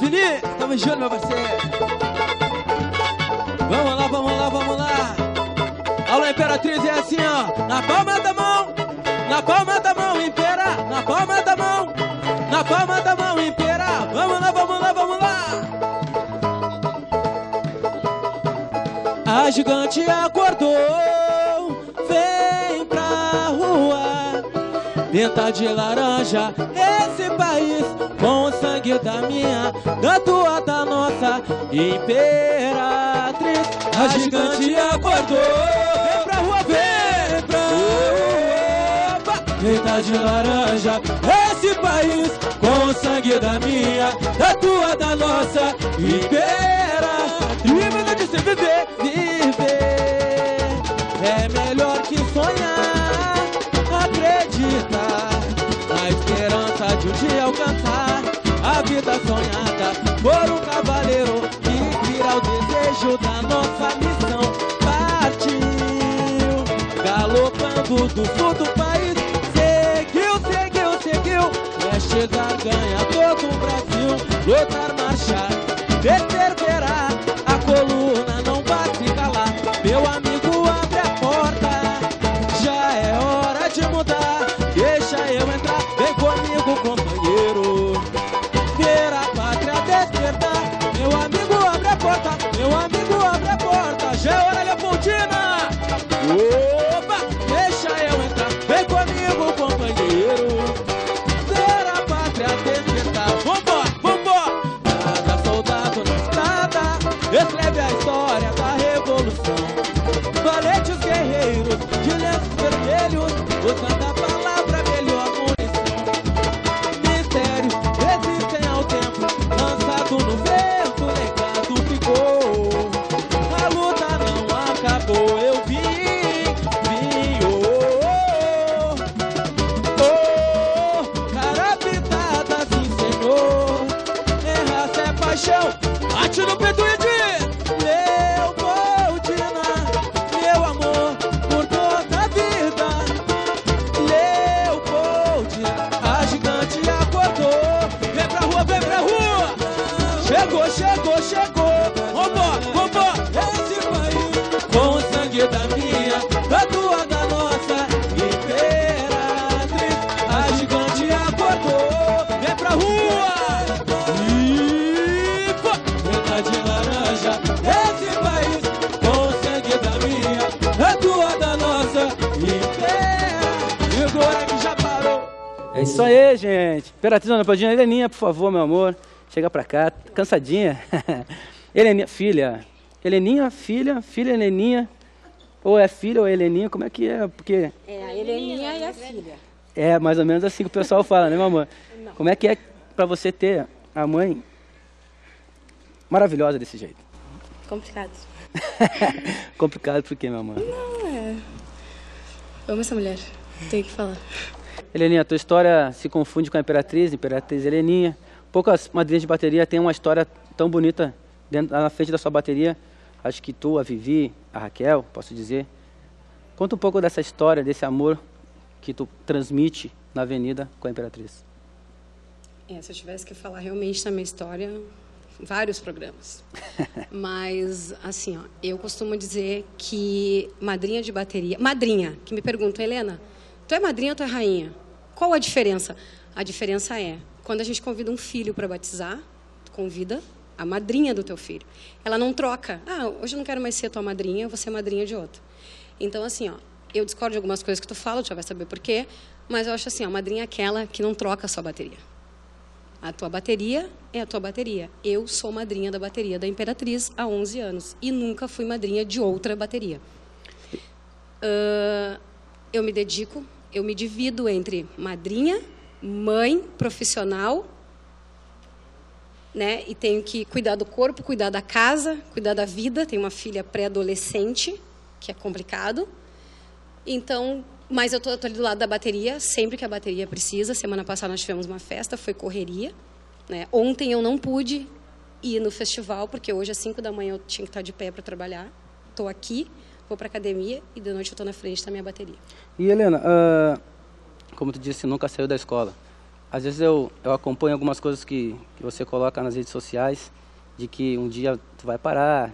Vini, tamo junto, meu parceiro. Vamos lá, vamos lá, vamos lá. Alô, Imperatriz, é assim, ó. Na palma da mão, na palma da mão, impera. Na palma da mão, na palma da mão, impera. Vamos lá, vamos lá, vamos lá. A gigante acordou, pinta de laranja esse país com o sangue da minha, da tua, da nossa imperatriz. A gigante acordou, vem pra rua, vem pra rua, pinta de laranja esse país com o sangue da minha, da tua, da nossa imperatriz. Vida de se viver o desejo da nossa missão. Partiu, galopando do sul do país, seguiu, seguiu, seguiu, quer chegar, ganha todo o Brasil, lutar, marchar, perseverar, a coluna bate no peito e diz: Leopoldina, meu amor por toda a vida. Leopoldina, a gigante acordou. Vem pra rua, vem pra rua. Chegou, chegou, chegou. É isso aí, gente. Imperatriz Ana Padinha, Heleninha, por favor, meu amor. Chega pra cá, cansadinha. Heleninha, filha. Heleninha, filha, filha Heleninha. Ou é filha ou é Heleninha, como é que é? Porque É, a Heleninha e a filha. é mais ou menos assim que o pessoal fala, né, meu amor? Como é que é pra você ter a mãe maravilhosa desse jeito? Complicado. Complicado por quê, meu amor? Não, é. Eu amo essa mulher. Tenho que falar. Heleninha, tua história se confunde com a Imperatriz, Imperatriz Heleninha. Poucas madrinhas de bateria têm uma história tão bonita dentro, na frente da sua bateria. Acho que tu, a Vivi, a Raquel, posso dizer. Conta um pouco dessa história, desse amor que tu transmite na avenida com a Imperatriz. É, se eu tivesse que falar realmente da minha história, vários programas. Mas, assim, ó, eu costumo dizer que madrinha de bateria. Madrinha, que me perguntam, Helena, tu é madrinha ou tu é rainha? Qual a diferença? A diferença é, quando a gente convida um filho para batizar, tu convida a madrinha do teu filho. Ela não troca. Ah, hoje eu não quero mais ser tua madrinha, eu vou ser madrinha de outro. Então, assim, ó, eu discordo de algumas coisas que tu fala, tu já vai saber por quê, mas eu acho assim, a madrinha é aquela que não troca a sua bateria. A tua bateria é a tua bateria. Eu sou madrinha da bateria da Imperatriz há 11 anos e nunca fui madrinha de outra bateria. Ah, eu me dedico, eu me divido entre madrinha, mãe, profissional, né? E tenho que cuidar do corpo, cuidar da casa, cuidar da vida. Tenho uma filha pré-adolescente, que é complicado. Então, mas eu estou ali do lado da bateria, sempre que a bateria precisa. Semana passada nós tivemos uma festa, foi correria. Né? Ontem eu não pude ir no festival, porque hoje às 5 da manhã eu tinha que estar de pé para trabalhar. Estou aqui, vou para academia e de noite eu estou na frente da minha bateria. E Helena, ah, como tu disse, nunca saiu da escola. às vezes eu, eu acompanho algumas coisas que, que você coloca nas redes sociais, de que um dia tu vai parar,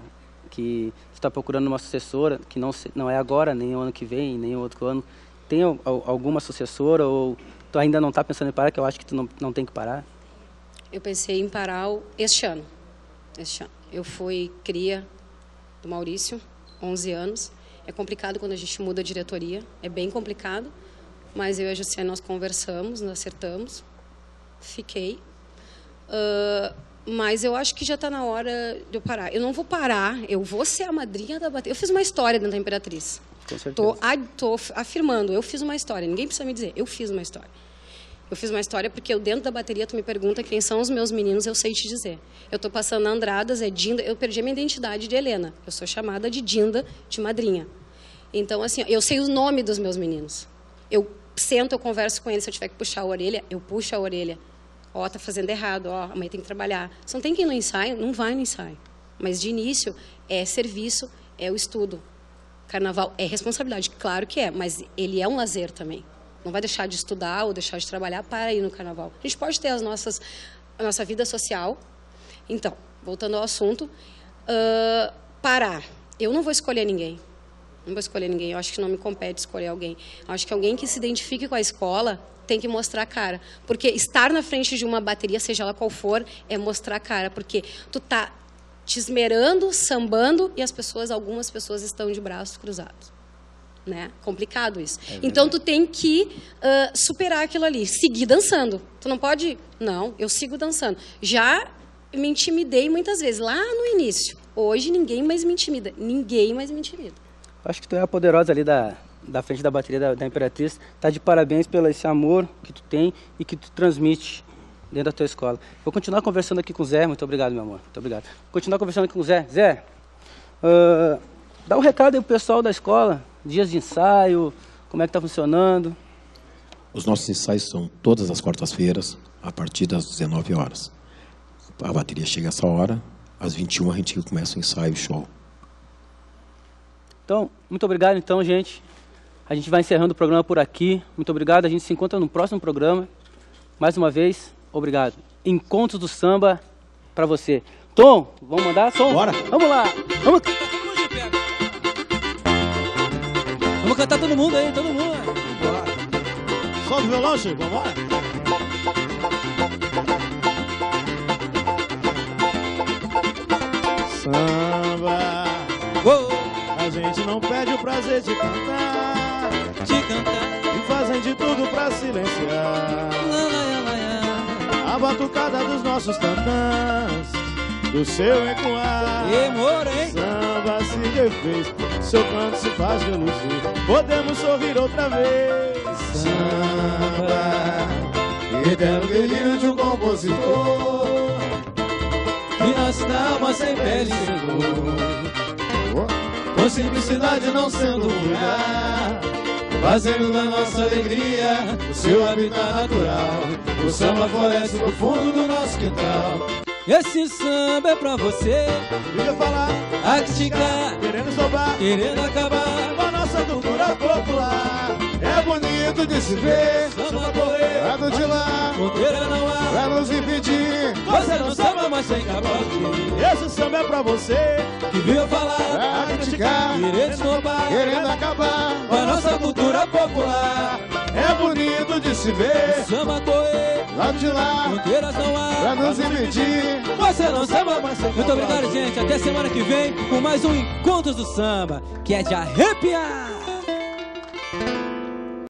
que tu está procurando uma sucessora, que não, não é agora, nem o ano que vem, nem o outro ano. Tem alguma sucessora ou tu ainda não está pensando em parar, que eu acho que tu não, não tem que parar? Eu pensei em parar este ano. Este ano. Eu fui cria do Maurício, 11 anos. É complicado quando a gente muda a diretoria, é bem complicado, mas eu e a Jussiane nós conversamos, nós acertamos, fiquei. Uh, mas eu acho que já está na hora de eu parar. Eu não vou parar, eu vou ser a madrinha da bateria. Eu fiz uma história dentro da Imperatriz. Com certeza. Tô, tô afirmando, eu fiz uma história. Ninguém precisa me dizer, eu fiz uma história. Eu fiz uma história porque eu dentro da bateria tu me pergunta quem são os meus meninos, eu sei te dizer. Eu estou passando Andradas, é Dinda, eu perdi a minha identidade de Helena. Eu sou chamada de Dinda, de madrinha. Então assim, eu sei o nome dos meus meninos. Eu sento, eu converso com eles, se eu tiver que puxar a orelha, eu puxo a orelha. Ó, oh, tá fazendo errado, ó, oh, a mãe tem que trabalhar. Se não tem que ir no ensaio, não vai no ensaio. Mas de início é serviço, é o estudo. Carnaval é responsabilidade, claro que é, mas ele é um lazer também não vai deixar de estudar ou deixar de trabalhar para ir no carnaval. A gente pode ter as nossas, a nossa vida social. Então, voltando ao assunto, uh, parar. Eu não vou escolher ninguém. Não vou escolher ninguém. Eu acho que não me compete escolher alguém. Eu acho que alguém que se identifique com a escola tem que mostrar a cara. Porque estar na frente de uma bateria, seja ela qual for, é mostrar a cara. Porque tu tá te esmerando, sambando e as pessoas, algumas pessoas estão de braços cruzados né? Complicado isso. É então tu tem que uh, superar aquilo ali, seguir dançando. Tu não pode, não, eu sigo dançando. Já me intimidei muitas vezes lá no início. Hoje ninguém mais me intimida, ninguém mais me intimida. Acho que tu é a poderosa ali da, da frente da bateria da, da Imperatriz. Tá de parabéns pelo esse amor que tu tem e que tu transmite dentro da tua escola. Vou continuar conversando aqui com o Zé. Muito obrigado, meu amor. Muito obrigado. Vou continuar conversando aqui com o Zé. Zé, uh, dá um recado aí pro pessoal da escola dias de ensaio, como é que está funcionando? Os nossos ensaios são todas as quartas-feiras, a partir das 19 horas. A bateria chega essa hora, às 21 a gente começa o ensaio, o show. Então, muito obrigado então, gente. A gente vai encerrando o programa por aqui. Muito obrigado. A gente se encontra no próximo programa. Mais uma vez, obrigado. Encontros do samba para você. Tom, vamos mandar som? Bora. Vamos lá. Vamos Vamos cantar todo mundo aí, todo mundo. Solta o violão, Chico, vambora. Samba. Uou. A gente não perde o prazer de cantar. De cantar. E fazem de tudo pra silenciar. A batucada dos nossos tantãs. Do seu ecoar. E moro, hein? Samba se refez seu canto se faz reluzir. Podemos sorrir outra vez. Samba, eterno delírio de um compositor. Que nossa alma sem pele chegou. Com simplicidade não sendo vulgar. Fazendo da nossa alegria o seu habitat natural. O samba floresce no fundo do nosso quintal. Esse samba é pra você. Queria falar, a criticar, querendo sobar, querendo acabar. Com a nossa cultura popular. É bonito de se ver, samba correr, lado de lá, fronteira não há, pra nos impedir. Você não samba, mas sem capote. Esse samba é pra você, que viu falar, a criticar, querendo sobar, querendo acabar. Com a nossa cultura popular. É bonito de se ver, samba correr, lado de lá, fronteiras não há, pra nos impedir. Você não samba, mas sem Muito obrigado, gente. Até semana que vem com mais um Encontros do Samba, que é de arrepiar.